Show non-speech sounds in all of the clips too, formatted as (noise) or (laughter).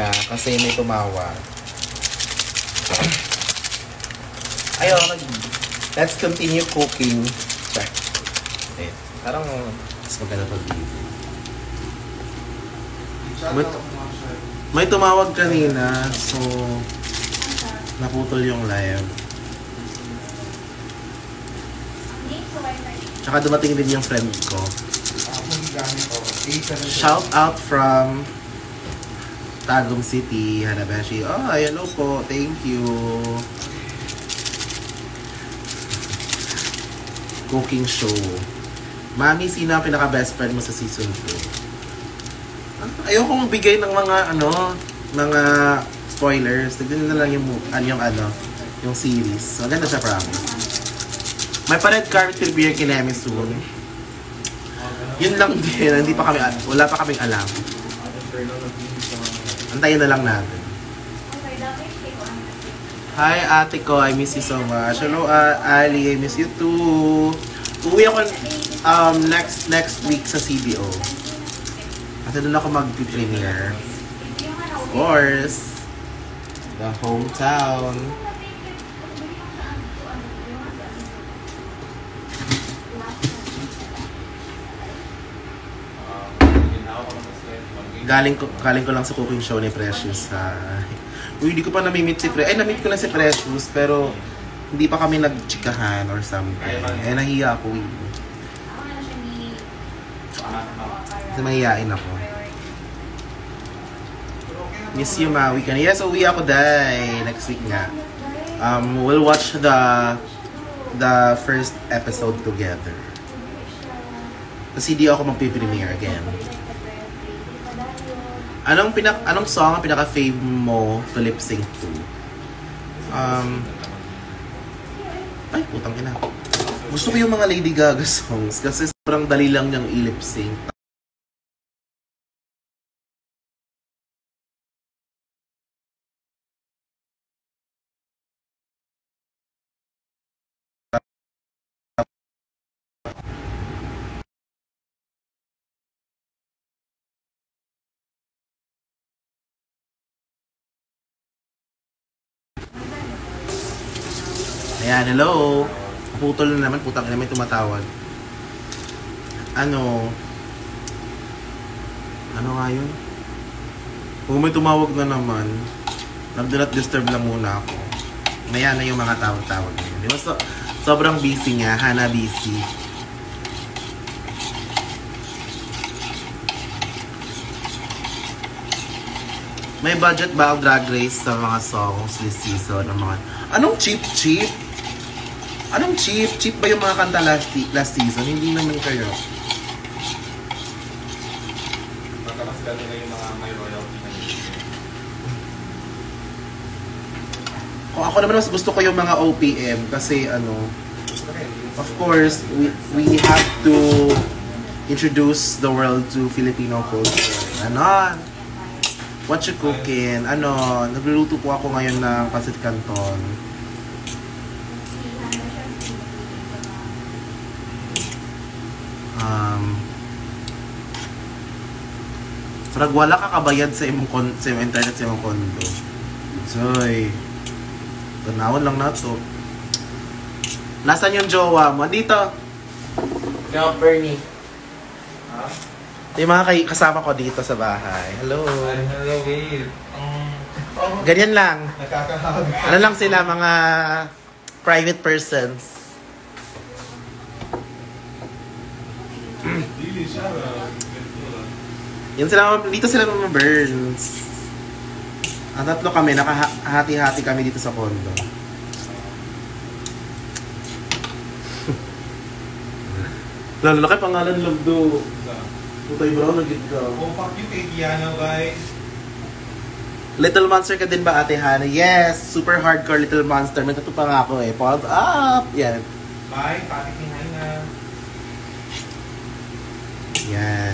kanina kasi may tumawag. Ayun, let's continue cooking. Check. Eh, parang mas maganda pag. May, may tumawag kanina, so naputol yung live. Tsaka dumating din yung friend ko. Shout out from Tagum City, Hanabashi. Oh, hello po. Thank you. Cooking show. Mami, sino ang pinaka-best friend mo sa season 2? Ah, Ayoko magbigay ng mga ano, mga spoilers. Tignan na lang yung, ano, yung ano, yung series. So, ganda siya, promise. May pa-red carpet premiere kinemi soon. Yun lang din, hindi pa kami, wala pa kaming alam. Antayin na lang natin. Hi ate ko, I miss you so much. Hello uh, Ali, I miss you too. Uwi ako um, next next week sa CBO. At doon ako mag-premiere. Of course. The hometown. Galing ko, galing ko lang sa cooking show ni Precious sa... Uy, hindi ko pa nami-meet si Precious. Ay, na-meet ko na si Precious, pero hindi pa kami nagchikahan or something. Eh, nahiya ako eh. Kasi mahihain ako. Miss you, ka na. Yes, uwi ako dahil next week nga. Um, we'll watch the the first episode together. Kasi di ako magpipremiere again. Anong pinak anong song ang pinaka fave mo to lip sync to? Um Ay, putang ina. Gusto ko yung mga Lady Gaga songs kasi sobrang dali lang niyang i-lip sync. Ayan, hello. Putol na naman, putang ina may tumatawag. Ano? Ano nga yun? Kung may tumawag na naman, nag-do disturb lang muna ako. Maya na yung mga tawag-tawag na yun. Di ba? So, sobrang busy nga, Hana busy. May budget ba ang drag race sa mga songs this season? Ang mga, anong cheap cheap? Anong cheap? Cheap ba yung mga kanta last, last season? Hindi naman kayo. Baka mas gano'n na yung mga may royalty na. Kung ako naman mas gusto ko yung mga OPM kasi ano, of course, we, we have to introduce the world to Filipino culture. Ano? What you cooking? Ano, nagluluto po ako ngayon ng pasit canton. Frag wala ka kabayad sa imong kon sa imong internet sa imong kondo. Soy. Tanawon lang na to. Nasaan yung jowa mo? Dito. No, Bernie. Ha? Yung mga kay kasama ko dito sa bahay. Hello. Ay, hello, babe. Um, oh, Ganyan lang. nakakahag. Ano lang sila, mga private persons. Dili siya. Yan sila, dito sila mga Burns. Ang tatlo kami, nakahati-hati kami dito sa condo. (laughs) Lalo na kay pangalan Lagdo. Putay bro, nagit ka. Oh, fuck you kay Kiana, guys. Little Monster ka din ba, Ate Hana? Yes! Super hardcore Little Monster. May tattoo pa nga ako eh. Palms up! Yan. Bye, pati kinain na. Yan.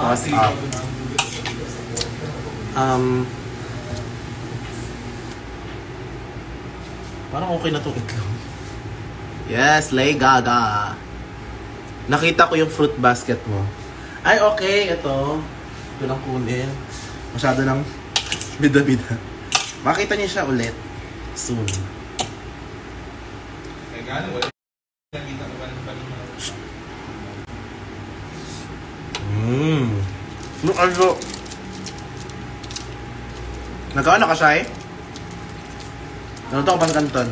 Ah, What's sige, up? Um, parang okay na to itlog. Yes, Lay Gaga. Nakita ko yung fruit basket mo. Ay, okay. Ito. Ito lang kunin. Masyado ng (laughs) bida-bida. Makita niyo siya ulit. Soon. Gano'n, wala. Nakita ko ba ng kanina? Mmm. Ano ano? Nagawa na ka eh? Ano to bang kanton?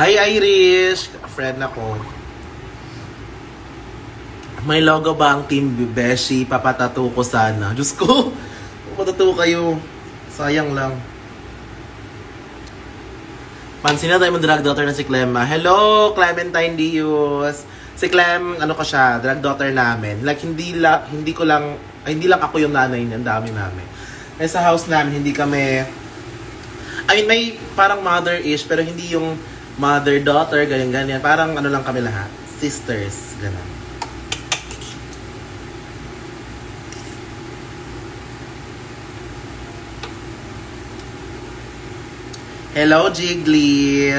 Hi Irish! Friend ako. May logo ba ang Team Beshi? Papatato ko sana. Diyos ko! Papatato kayo. Sayang lang. Pansin na tayo mong drag daughter na si Clema. Hello, Clementine Dios. Si Clem, ano ko siya, drag daughter namin. Like, hindi, la, hindi ko lang, ay, hindi lang ako yung nanay niya, ang dami namin. Eh, sa house namin, hindi kami, I mean, may parang mother-ish, pero hindi yung mother-daughter, ganyan-ganyan. Parang ano lang kami lahat. Sisters, ganun. Hello, Jiggly!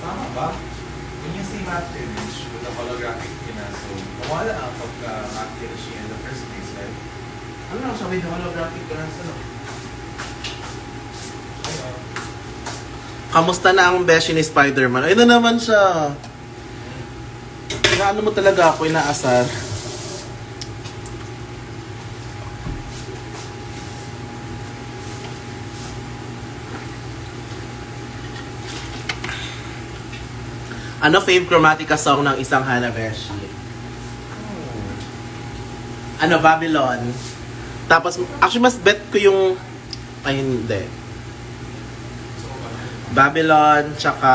Tama ba? When you say matte finish with a holographic pinaso, mawala ang finish niya in the first place, right? Ano lang siya with holographic ano? Ayun. Kamusta na ang beshi ni Spider-Man? Ayun na naman siya. Inaano mo talaga ako, inaasar. Ano fave chromatica song ng isang Hanabeshi? Ano, Babylon. Tapos, actually mas bet ko yung... Ay, hindi. Babylon, tsaka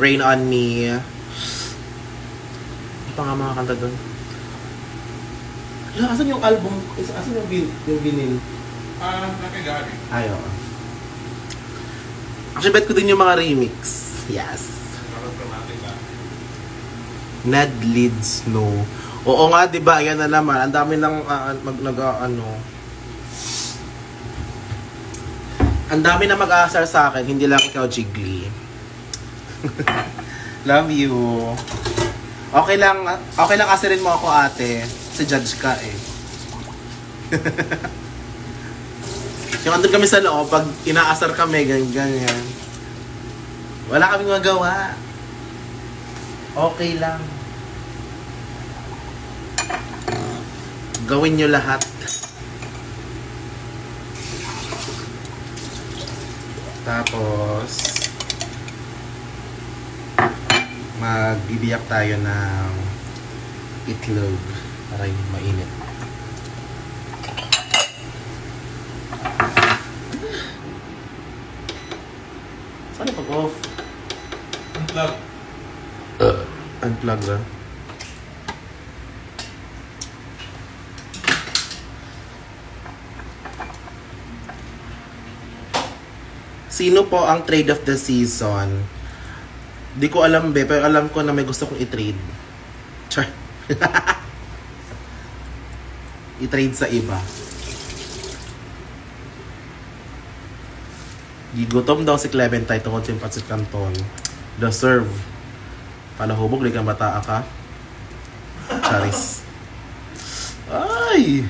Rain on Me. Ano pa nga mga kanta doon? Ala, asan yung album? Asan yung, vin, yung vinyl? Ah, nakagari. Ayo. Actually, bet ko din yung mga remix. Yes. Ned Leeds No. Oo nga, di ba? Yan na naman. Ang dami nang ah, mag, nag, ah, ano. Ang dami na mag-aasar sa akin, hindi lang ikaw, Jiggly. (laughs) Love you. Okay lang, okay lang asarin mo ako, ate. Kasi judge ka eh. (laughs) yung andun kami sa loob, pag inaasar kami, ganyan, ganyan. Wala kaming magawa. Okay lang. Gawin nyo lahat. Tapos, magbibiyak tayo ng itlog para yung mainit. Saan yung pag-off? Unplug. Unplug ba? Sino po ang trade of the season? Di ko alam be, pero alam ko na may gusto kong i-trade. Char. (laughs) i-trade sa iba. Gigutom daw si Clementine tungkol sa Pancit Canton. The serve. Palahubog, ka mataa ka. Charis. Ay!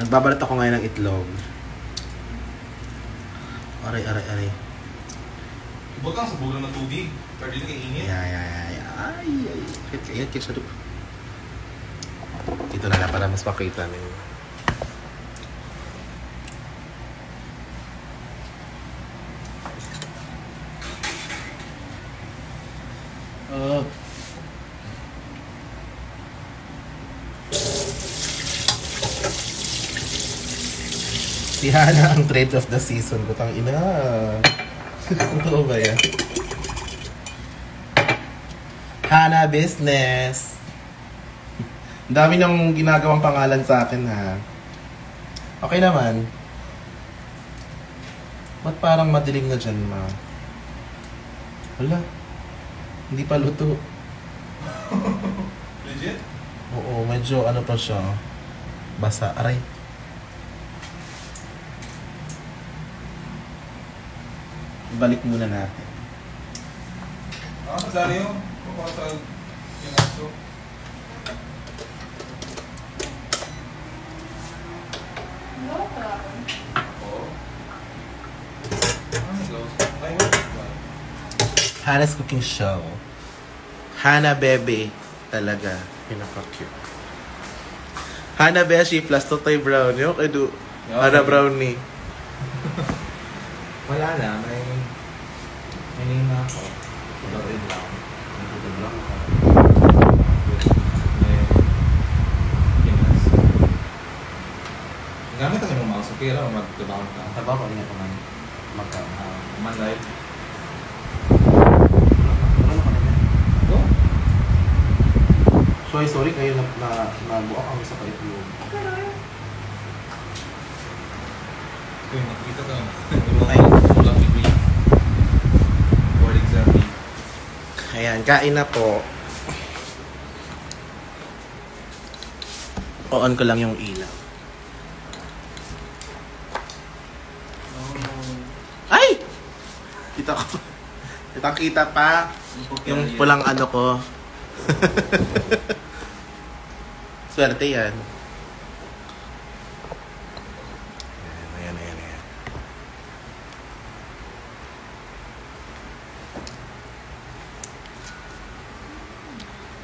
Nagbabalat ako ngayon ng itlog. Aray, aray, aray. Huwag kang sabugan ng tubig. Pero dito kay init. Ay, ay, ay, ay, ay. Kaya, kaya, kaya siya Dito na lang para mas makita ninyo. Uh, si Hana ang trade of the season. Butang ina. (laughs) Totoo ba yan? Hana Business. Dami nang ginagawang pangalan sa akin ha. Okay naman. Ba't parang madilim na dyan, ma? Wala. Hindi pa luto. (laughs) Legit? Oo, medyo ano pa siya. Basa. Aray. Balik muna natin. Ah, yun. Papasag yung aso. Oo. Ah, nag-gloves. Ay, wait. Hannah's Cooking Show. Hannah Bebe. Talaga. Pinaka-cute. Hannah Beshi plus Totoy Brownie. Okay, do. Hannah Brownie. Wala na, may... May name na ako. Lang ako. May... Pinas. Gamit ang imong mouse, okay lang magtrabaho ka. Tabaw ko niya naman. Magka. Ah, man live. Ano ka naman? Go. Sorry, sorry kayo na, na nabuak kami sa kayo yung Uy, makikita ka. Ay, walang i-brief. For example. Ayan, kain na po. On ko lang yung ilaw. Ay! Kita ko. Kita kita pa. Yung pulang ano ko. (laughs) Swerte yan. Ayan, ayan, ayan, ayan.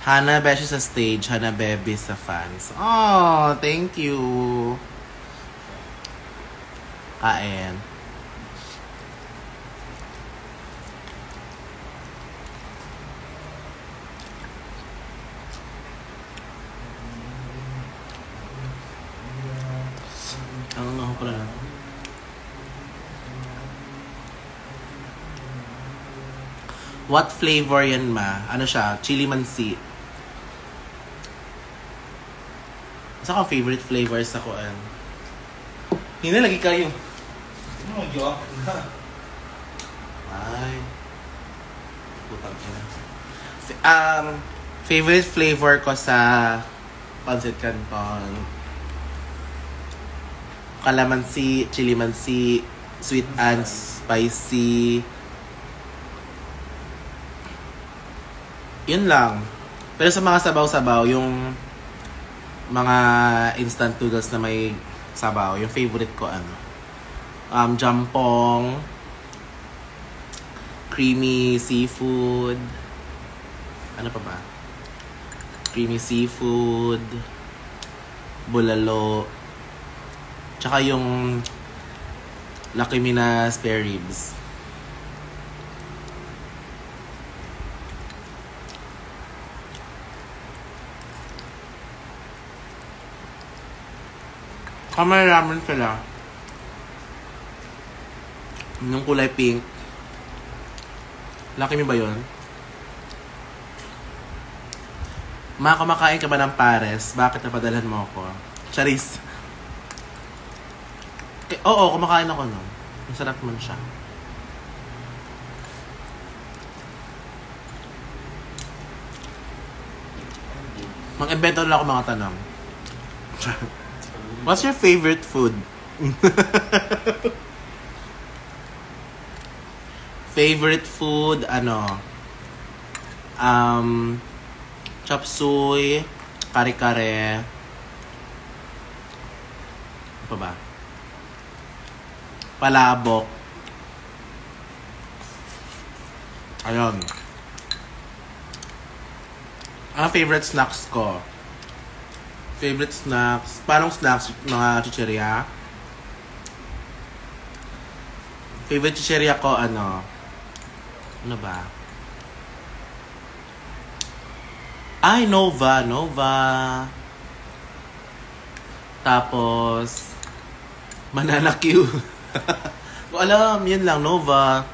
Hana Beshi sa stage, Hana Bebe sa fans. Oh, thank you. Kain. Ang ano pala na. What flavor yan ma? Ano siya? Chili mansi. Sa ka favorite flavors ako an. Hindi lagi kayo. Ano, yo? (laughs) Ay. Putang ina. Um, favorite flavor ko sa pancit canton. Calamansi, chili mansi, sweet and spicy. Yun lang. Pero sa mga sabaw-sabaw, yung mga instant noodles na may sabaw, yung favorite ko ano. Um, jampong, creamy seafood, ano pa ba? Creamy seafood, bulalo, tsaka yung Lucky Me na spare ribs. Kamay ramen sila. Yung kulay pink. Lucky Me ba yun? Ma, kumakain ka ba ng pares? Bakit napadalhan mo ako? Charis. Eh, oo, kumakain ako nun. Masarap man siya. Mag-invento na ako mga tanong. (laughs) What's your favorite food? favorite food, ano? Um, chop suey, kare-kare. Ano pa ba? Palabok. Ayun. Ang favorite snacks ko. Favorite snacks. Parang snacks, mga chicheria. Favorite chicheria ko, ano? Ano ba? Ay, Nova. Nova. Tapos, Banana Q. (laughs) Alam, yun lang. Nova.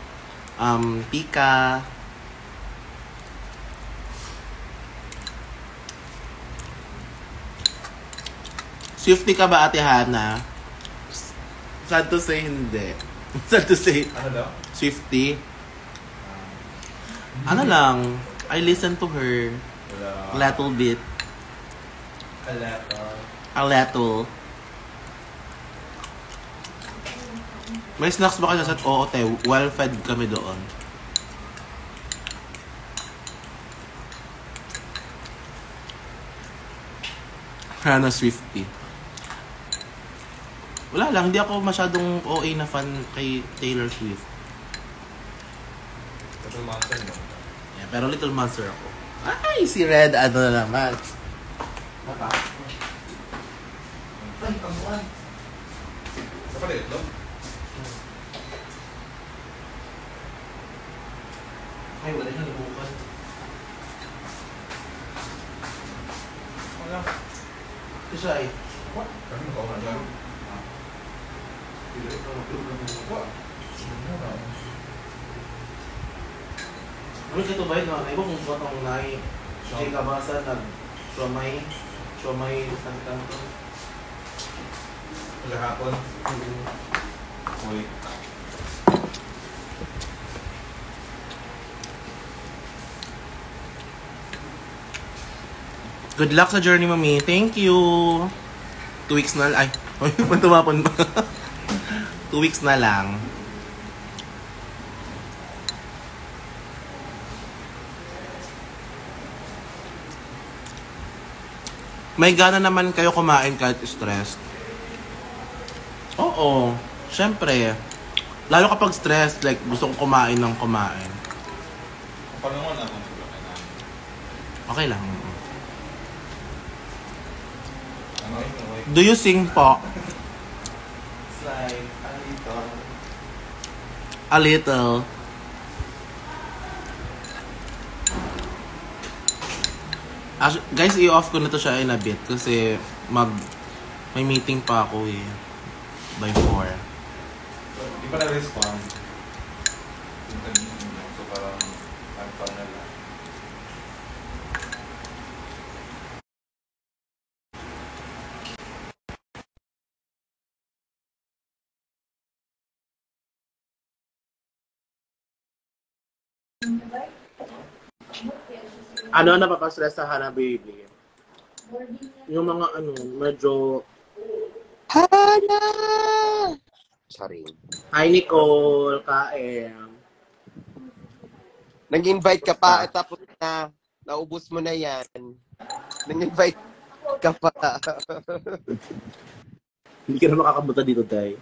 Um, Pika. Swifty ka ba, Ate Hana? Sad to say, hindi. (laughs) Sad to say, Ano? Swifty. Ano lang, I listened to her. Wala. A little bit. A little. A little. May snacks ba kayo sa Oo, te. Well-fed kami doon. Hannah Swifty. Wala lang, hindi ako masyadong OA na fan kay Taylor Swift. Ito mountain mo. Yeah, pero Little Monster ako. Ay, si Red, ano na naman. Ay, kamuan. Sa pala ito? Ay, wala na nabukan. Wala. Siya eh. What? Kami ko ka dyan. Ano ito ba yun? Ano kung batang nai? Jay Kabasa nag Siomay Siomay San Canto. Kahapon. Uy. Good luck sa journey, mami. Thank you. Two weeks na lang. Ay, (laughs) ay, tumapon pa. Two weeks na lang. May gana naman kayo kumain kahit stressed. Oo. Siyempre. Lalo kapag stressed, like gusto kong kumain ng kumain. Paano mo na kung sila ka na? Okay lang. Ano? Ano? Do you sing po? Slide. A little. Actu- guys, i-off ko na to siya in a bit kasi mag may meeting pa ako eh. By 4. Di pa na-respond. Yung kanina. So parang nagpang na lang. Ano napapastress sa Hana Baby? Yung mga ano, medyo... Hana! Sorry. Hi Nicole, KM. Nag-invite ka pa at tapos na naubos mo na yan. Nag-invite ka pa. (laughs) Hindi ka na makakabuta dito, Tay.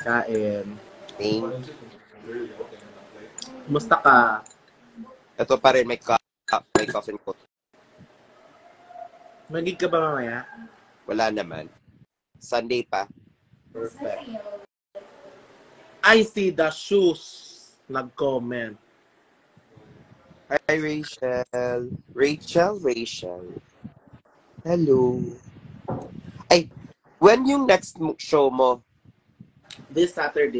KM. Thank. Kumusta ka? Ito pa rin, may, ka may coffin ko. Magig ka ba mamaya? Wala naman. Sunday pa. Perfect. I see the shoes. Nag-comment. Hi, Rachel. Rachel, Rachel. Hello. Ay, when yung next show mo? this Saturday.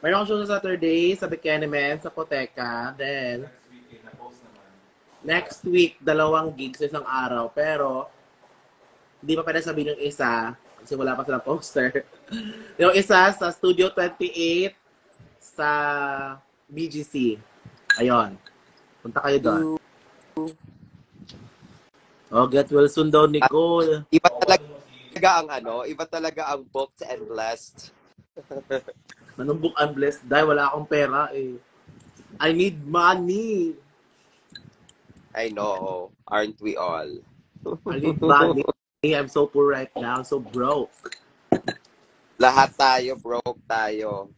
Mayroon akong sa Saturday sa Bekenemen, sa Koteka. Then, Next week, dalawang gigs sa isang araw. Pero, hindi pa pwede sabihin yung isa kasi wala pa silang poster. (laughs) yung isa sa Studio 28 sa BGC. Ayun. Punta kayo doon. Oh, get well soon daw, Nicole. Iba talaga ang ano, iba talaga ang booked and blessed. (laughs) Book I'm blessed? Dahil wala akong pera eh. I need money. I know. Aren't we all? I need money. I'm so poor right now. I'm so broke. Lahat tayo, broke tayo.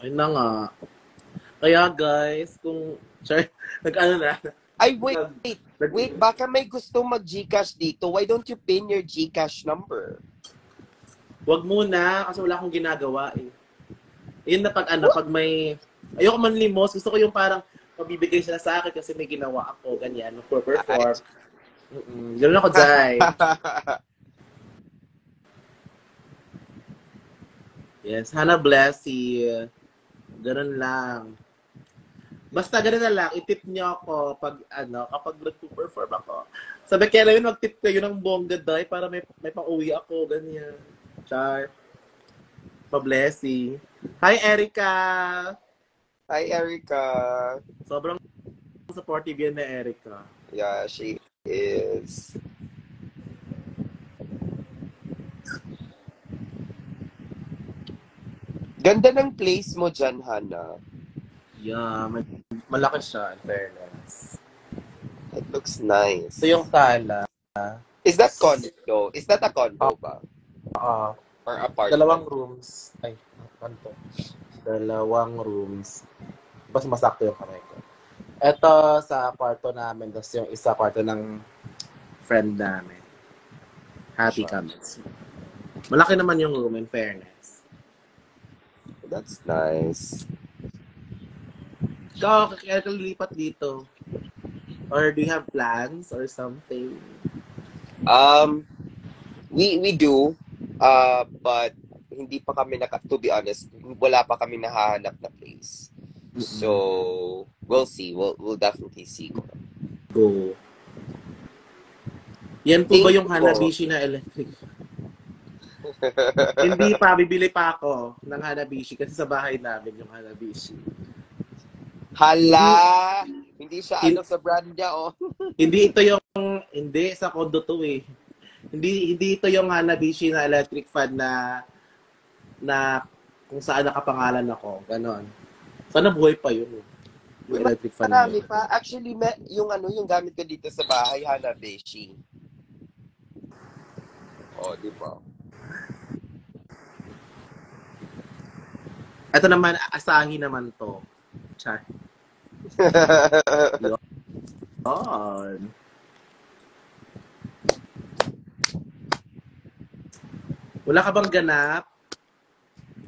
Ayun na nga. Kaya guys, kung... Sorry, (laughs) nag-ano na. Ay, wait, wait. Wait, baka may gusto mag-Gcash dito. Why don't you pin your Gcash number? Wag muna, kasi wala akong ginagawa eh. Yun na pag ano, pag may... Ayoko man limos. Gusto ko yung parang mabibigay sila sa akin kasi may ginawa ako, ganyan, for perform. Mm-mm. Ganun ako, Jai. (laughs) Yes, Hana bless you. Ganun lang. Basta ganun na lang, itip niyo ako pag ano, kapag nag-perform ako. Sabi kaya namin mag-tip kayo ng bongga day para may may pang-uwi ako, ganyan. Char. Pa-blessing. Hi, Erica! Hi, Erica. Sobrang supportive yan ni Erica. Yeah, she is. Ganda ng place mo dyan, Hana. Yeah, may- malaki siya, in fairness. It looks nice. So yung sala, Is that condo? Is that a condo ba? Ah, Or apartment? dalawang rooms. Ay, ano to? Dalawang rooms. Basta masakto yung kamay ko. Ito sa kwarto namin, tapos yung isa kwarto ng friend namin. Happy Sure. kami. Malaki naman yung room, in fairness. That's nice. Ikaw, kaya ka lilipat dito? Or do you have plans or something? Um, we we do, uh, but hindi pa kami naka, to be honest, wala pa kami nahahanap na place. So, we'll see. We'll, we'll definitely see. Go. Yan po ba Thank yung. Hanabishi na electric? Hindi pa, bibili pa ako ng Hanabishi kasi sa bahay namin yung Hanabishi. Hala! Hindi siya ano sa brand niya, oh. Hindi ito yung, hindi, sa kondo to eh. Hindi, hindi ito yung Hanabishi na electric fan na, na kung saan nakapangalan ako. Ganon. Sana buhay pa yun. Yung electric fan Marami yun. pa. Actually, may, yung ano, yung gamit ko dito sa bahay, Hanabishi. Oh, di ba? Ito naman, asahi naman to. Char. On. (laughs) Wala ka bang ganap?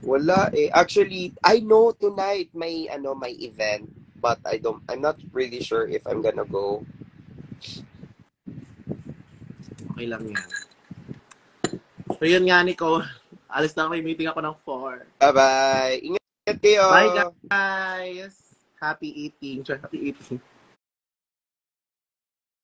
Wala eh. Actually, I know tonight may ano may event, but I don't I'm not really sure if I'm gonna go. Okay lang yan. So yun nga, Nico. Alis na ako. May meeting ako ng 4. Bye-bye. Ingat kayo. Bye, guys! Happy eating. Happy eating.